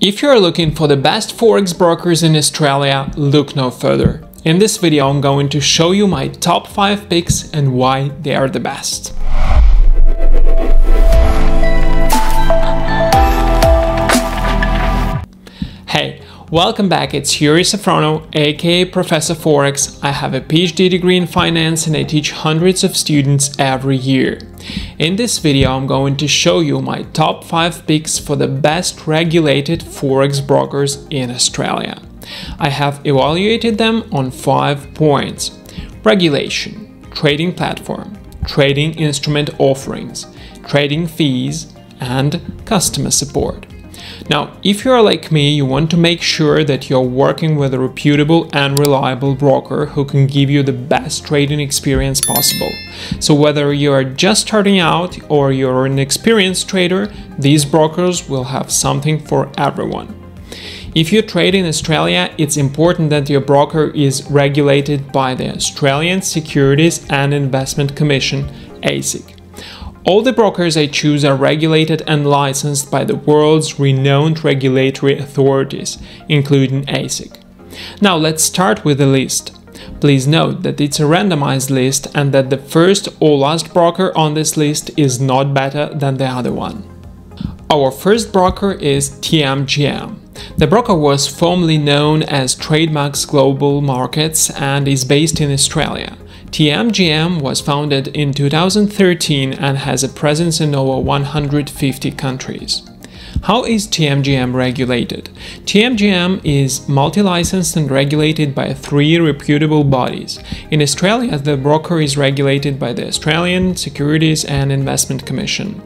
If you are looking for the best forex brokers in Australia, look no further. In this video I'm going to show you my top 5 picks and why they are the best. Welcome back, it's Yuri Safronau, aka Professor Forex. I have a PhD degree in finance and I teach hundreds of students every year. In this video I'm going to show you my top 5 picks for the best regulated Forex brokers in Australia. I have evaluated them on 5 points. Regulation, trading platform, trading instrument offerings, trading fees, and customer support. Now, if you are like me, you want to make sure that you're working with a reputable and reliable broker who can give you the best trading experience possible. So whether you are just starting out or you're an experienced trader, these brokers will have something for everyone. If you trade in Australia, it's important that your broker is regulated by the Australian Securities and Investment Commission, ASIC. All the brokers I choose are regulated and licensed by the world's renowned regulatory authorities, including ASIC. Now let's start with the list. Please note that it's a randomized list and that the first or last broker on this list is not better than the other one. Our first broker is TMGM. The broker was formerly known as Trademax Global Markets and is based in Australia. TMGM was founded in 2013 and has a presence in over 150 countries. How is TMGM regulated? TMGM is multi-licensed and regulated by three reputable bodies. In Australia, the broker is regulated by the Australian Securities and Investment Commission.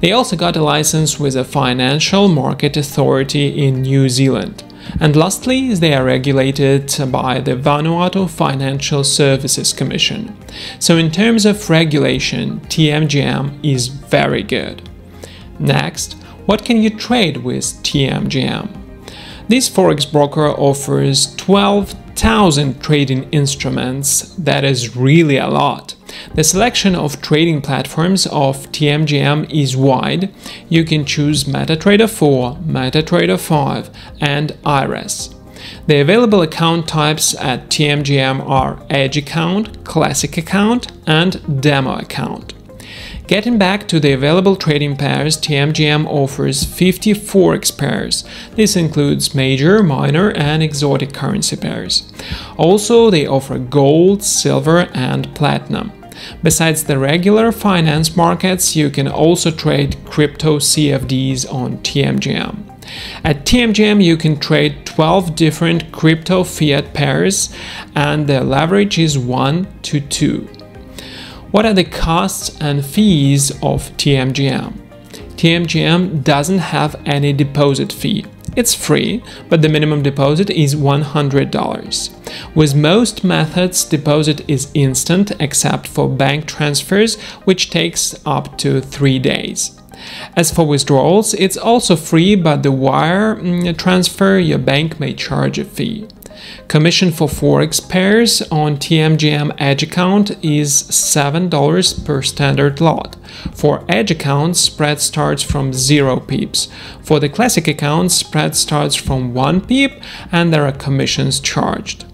They also got a license with a Financial Market Authority in New Zealand. And lastly, they are regulated by the Vanuatu Financial Services Commission. So in terms of regulation, TMGM is very good. Next, what can you trade with TMGM? This forex broker offers 12,000 trading instruments. That is really a lot. The selection of trading platforms of TMGM is wide. You can choose MetaTrader 4, MetaTrader 5, and IRESS. The available account types at TMGM are Edge account, Classic account, and Demo account. Getting back to the available trading pairs, TMGM offers 50 forex pairs. This includes major, minor, and exotic currency pairs. Also, they offer gold, silver, and platinum. Besides the regular finance markets, you can also trade crypto CFDs on TMGM. At TMGM, you can trade 12 different crypto fiat pairs, and the leverage is 1 to 2. What are the costs and fees of TMGM? TMGM doesn't have any deposit fee. It's free, but the minimum deposit is $100. With most methods, deposit is instant except for bank transfers, which takes up to 3 days. As for withdrawals, it's also free, but the wire mm, transfer your bank may charge a fee. Commission for Forex pairs on TMGM Edge account is $7 per standard lot. For Edge accounts, spread starts from 0 pips. For the Classic account, spread starts from 1 pip and there are commissions charged.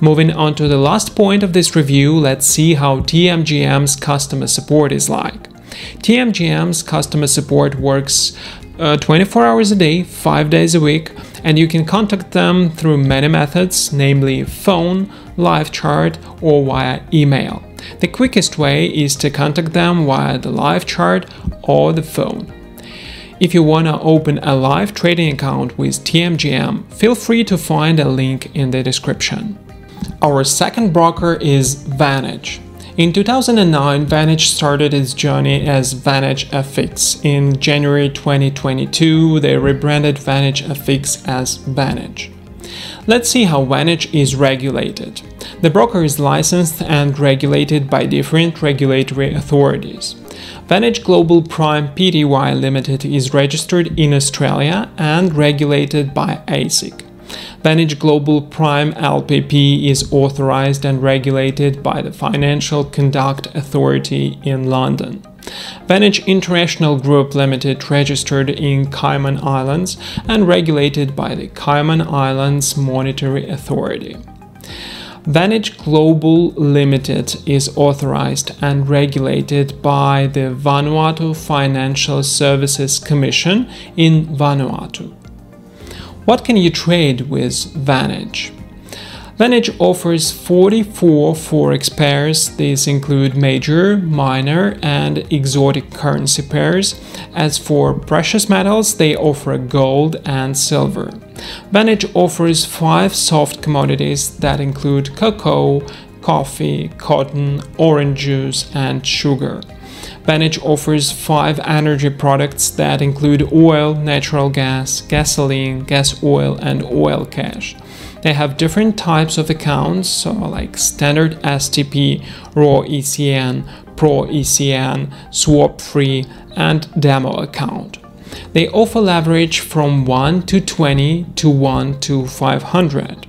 Moving on to the last point of this review, let's see how TMGM's customer support is like. TMGM's customer support works uh, 24 hours a day, 5 days a week, and you can contact them through many methods, namely phone, live chat, or via email. The quickest way is to contact them via the live chat or the phone. If you want to open a live trading account with TMGM, feel free to find a link in the description. Our second broker is Vantage. In 2009, Vantage started its journey as Vantage FX. In January 2022, they rebranded Vantage FX as Vantage. Let's see how Vantage is regulated. The broker is licensed and regulated by different regulatory authorities. Vantage Global Prime Pty Limited is registered in Australia and regulated by ASIC. Vantage Global Prime LPP is authorized and regulated by the Financial Conduct Authority in London. Vantage International Group Limited registered in Cayman Islands and regulated by the Cayman Islands Monetary Authority. Vantage Global Limited is authorized and regulated by the Vanuatu Financial Services Commission in Vanuatu. What can you trade with Vantage? Vantage offers 44 forex pairs. These include major, minor, and exotic currency pairs. As for precious metals, they offer gold and silver. Vantage offers five soft commodities that include cocoa, coffee, cotton, orange juice, and sugar. Vantage offers five energy products that include oil, natural gas, gasoline, gas oil, and oil cash. They have different types of accounts, so like standard STP, raw ECN, pro ECN, swap free, and demo account. They offer leverage from 1 to 20 to 1 to 500.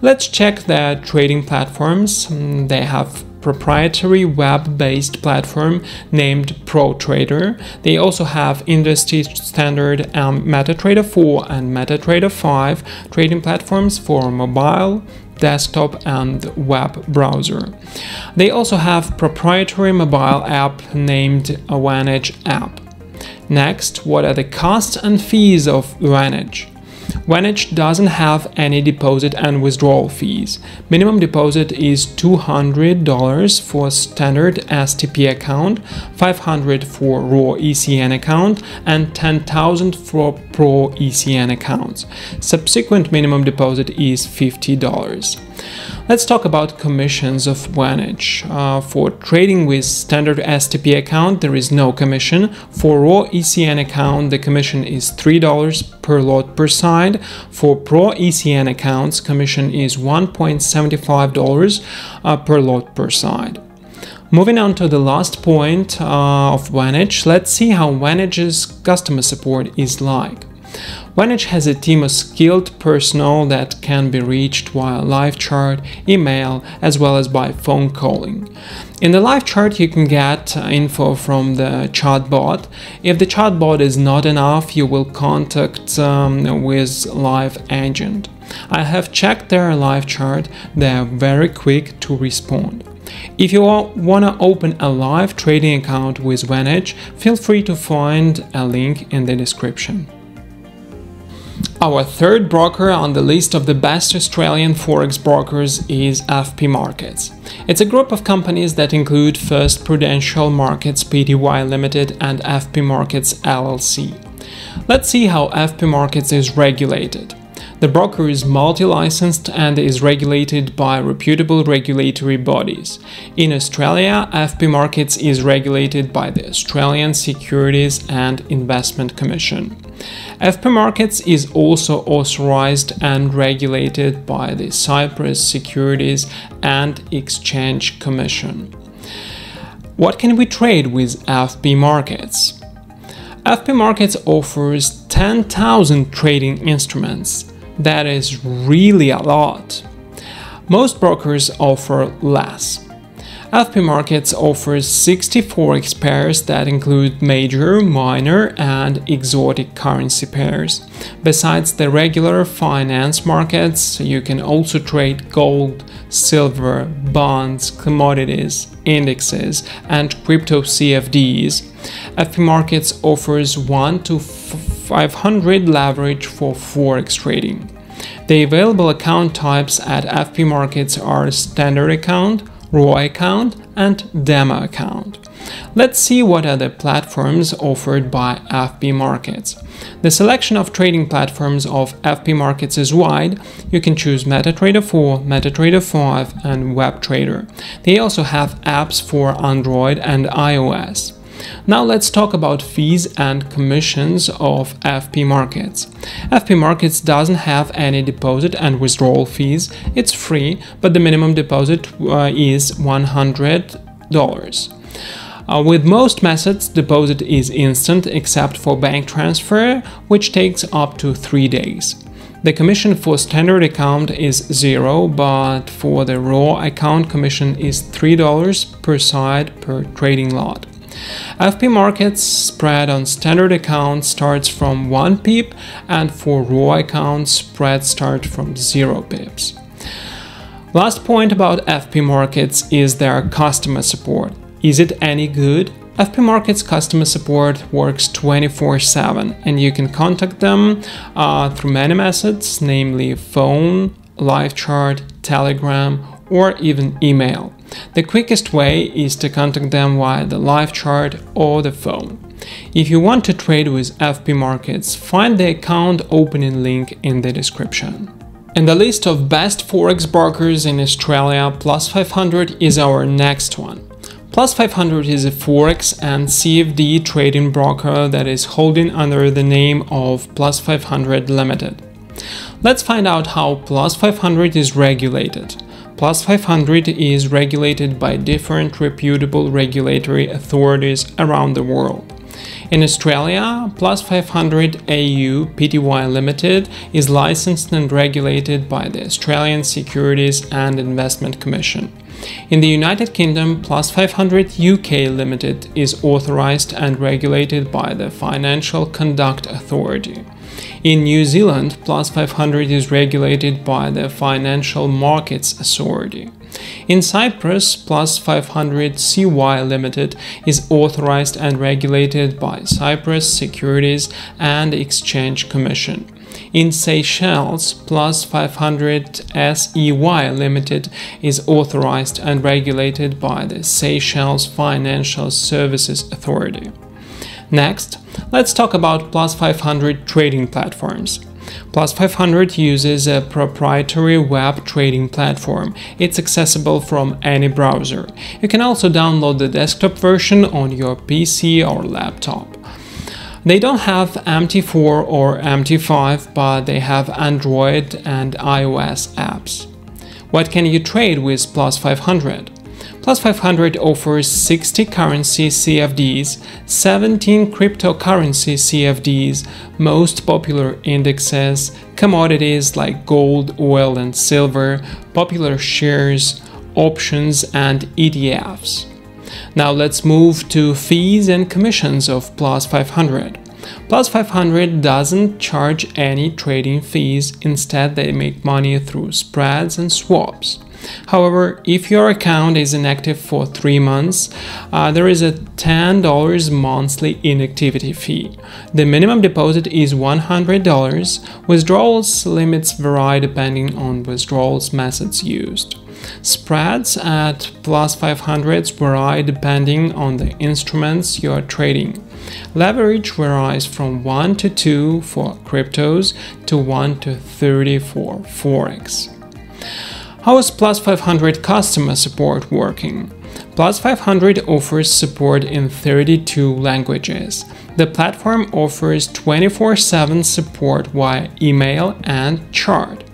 Let's check their trading platforms. Mm, they have proprietary web-based platform named ProTrader. They also have industry standard um, MetaTrader 4 and MetaTrader 5 trading platforms for mobile, desktop and web browser. They also have proprietary mobile app named Vantage app. Next, what are the costs and fees of Vantage? Vantage doesn't have any deposit and withdrawal fees. Minimum deposit is $200 for standard STP account, $500 for raw ECN account, and $10,000 for pro ECN accounts. Subsequent minimum deposit is $50. Let's talk about commissions of Vantage. Uh, for trading with standard STP account, there is no commission. For raw ECN account, the commission is $3 per lot per side. For Pro ECN accounts, commission is $1.75 uh, per lot per side. Moving on to the last point uh, of Vantage, let's see how Vantage's customer support is like. Vantage has a team of skilled personnel that can be reached via live chat, email, as well as by phone calling. In the live chat, you can get info from the chatbot. If the chatbot is not enough, you will contact um, with live agent. I have checked their live chat; they are very quick to respond. If you want to open a live trading account with Vantage, feel free to find a link in the description. Our third broker on the list of the best Australian forex brokers is FP Markets. It's a group of companies that include First Prudential Markets Pty Limited and FP Markets LLC. Let's see how FP Markets is regulated. The broker is multi-licensed and is regulated by reputable regulatory bodies. In Australia, FP Markets is regulated by the Australian Securities and Investment Commission. FP Markets is also authorized and regulated by the Cyprus Securities and Exchange Commission. What can we trade with FP Markets? FP Markets offers 10,000 trading instruments that is really a lot. Most brokers offer less. FP Markets offers 64 pairs that include major, minor, and exotic currency pairs. Besides the regular finance markets, you can also trade gold, silver, bonds, commodities, indexes, and crypto CFDs. FP Markets offers 1 to 500 leverage for forex trading. The available account types at FP Markets are standard account, raw account, and demo account. Let's see what are the platforms offered by FP Markets. The selection of trading platforms of FP Markets is wide. You can choose MetaTrader 4, MetaTrader 5, and WebTrader. They also have apps for Android and iOS. Now let's talk about fees and commissions of FP Markets. FP Markets doesn't have any deposit and withdrawal fees. It's free, but the minimum deposit uh, is $100. Uh, with most methods, deposit is instant except for bank transfer, which takes up to 3 days. The commission for standard account is zero, but for the raw account commission is $3 per side per trading lot. FP Markets spread on standard accounts starts from 1 pip and for raw accounts spread start from 0 pips. Last point about FP Markets is their customer support. Is it any good? FP Markets customer support works 24 7 and you can contact them uh, through many methods, namely phone, live chat, telegram, or even email. The quickest way is to contact them via the live chat or the phone. If you want to trade with FP Markets, find the account opening link in the description. And the list of best forex brokers in Australia, Plus 500 is our next one. Plus 500 is a Forex and CFD trading broker that is holding under the name of Plus 500 Limited. Let's find out how Plus 500 is regulated. Plus 500 is regulated by different reputable regulatory authorities around the world. In Australia, Plus 500 AU Pty Limited is licensed and regulated by the Australian Securities and Investment Commission. In the United Kingdom, Plus 500 UK Limited is authorized and regulated by the Financial Conduct Authority. In New Zealand, Plus 500 is regulated by the Financial Markets Authority. In Cyprus, Plus 500 CY Limited is authorized and regulated by Cyprus Securities and Exchange Commission. In Seychelles, Plus 500 SEY Limited is authorized and regulated by the Seychelles Financial Services Authority. Next, let's talk about Plus 500 trading platforms. Plus 500 uses a proprietary web trading platform. It's accessible from any browser. You can also download the desktop version on your PC or laptop. They don't have MT4 or MT5, but they have Android and iOS apps. What can you trade with Plus 500? Plus 500 offers 60 currency CFDs, 17 cryptocurrency CFDs, most popular indexes, commodities like gold, oil, and silver, popular shares, options, and ETFs. Now let's move to fees and commissions of Plus 500. Plus 500 doesn't charge any trading fees, instead they make money through spreads and swaps. However, if your account is inactive for 3 months, uh, there is a $10 monthly inactivity fee. The minimum deposit is $100. Withdrawals limits vary depending on withdrawals methods used. Spreads at plus 500s vary depending on the instruments you are trading. Leverage varies from 1 to 2 for cryptos to 1 to 30 for Forex. How is Plus 500 customer support working? Plus 500 offers support in 32 languages. The platform offers 24 7 support via email and chat.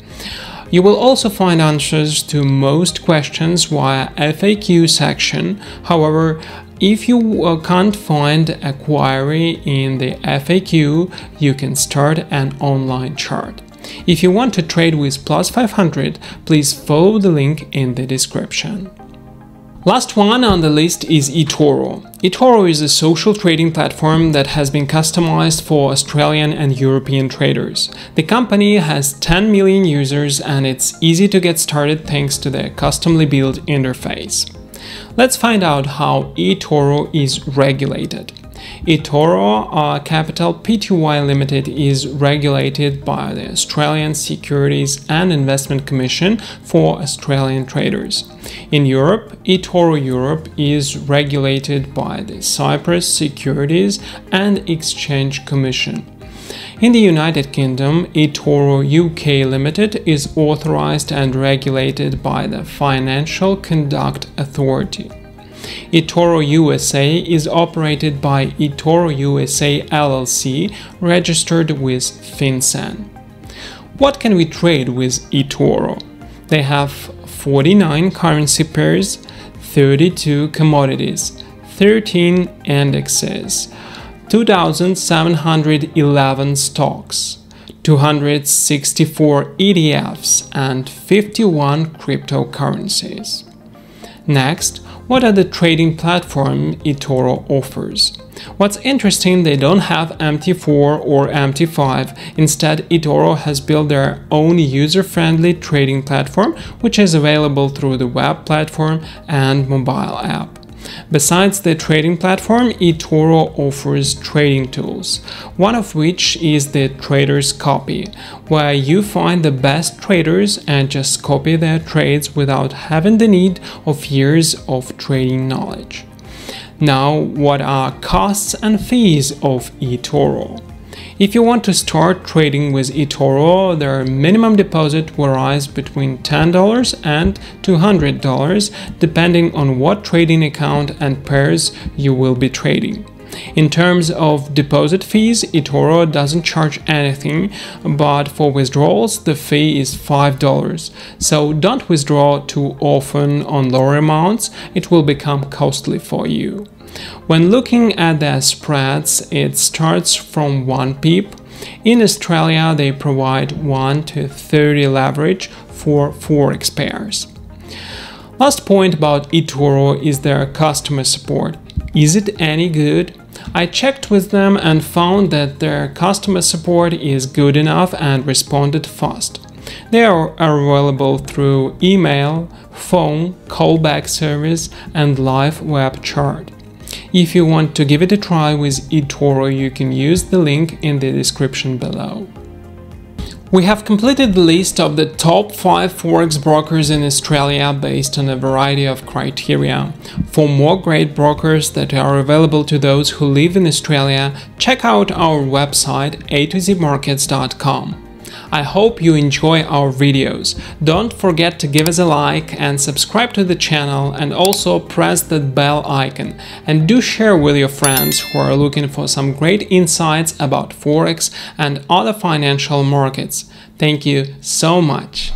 You will also find answers to most questions via FAQ section. However, if you uh, can't find a query in the FAQ, you can start an online chart. If you want to trade with Plus 500, please follow the link in the description. Last one on the list is eToro. eToro is a social trading platform that has been customized for Australian and European traders. The company has 10 million users and it's easy to get started thanks to their customly built interface. Let's find out how eToro is regulated eToro uh, Capital Pty Limited is regulated by the Australian Securities and Investment Commission for Australian traders. In Europe, eToro Europe is regulated by the Cyprus Securities and Exchange Commission. In the United Kingdom, eToro UK Limited is authorized and regulated by the Financial Conduct Authority eToro USA is operated by eToro USA LLC, registered with FinCEN. What can we trade with eToro? They have 49 currency pairs, 32 commodities, 13 indexes, 2,711 stocks, 264 ETFs, and 51 cryptocurrencies. Next, What are the trading platform eToro offers? What's interesting, they don't have MT4 or MT5. Instead, eToro has built their own user-friendly trading platform, which is available through the web platform and mobile app. Besides the trading platform, eToro offers trading tools, one of which is the Trader's Copy, where you find the best traders and just copy their trades without having the need of years of trading knowledge. Now, what are costs and fees of eToro? If you want to start trading with eToro, their minimum deposit varies between $10 and $200 depending on what trading account and pairs you will be trading. In terms of deposit fees, eToro doesn't charge anything, but for withdrawals the fee is $5. So don't withdraw too often on lower amounts, it will become costly for you. When looking at their spreads, it starts from 1 pip. In Australia, they provide 1 to 30 leverage for forex pairs. Last point about eToro is their customer support. Is it any good? I checked with them and found that their customer support is good enough and responded fast. They are available through email, phone, callback service, and live web chat. If you want to give it a try with eToro, you can use the link in the description below. We have completed the list of the top 5 forex brokers in Australia based on a variety of criteria. For more great brokers that are available to those who live in Australia, check out our website atozmarkets.com. I hope you enjoy our videos. Don't forget to give us a like and subscribe to the channel and also press that bell icon. And do share with your friends who are looking for some great insights about Forex and other financial markets. Thank you so much.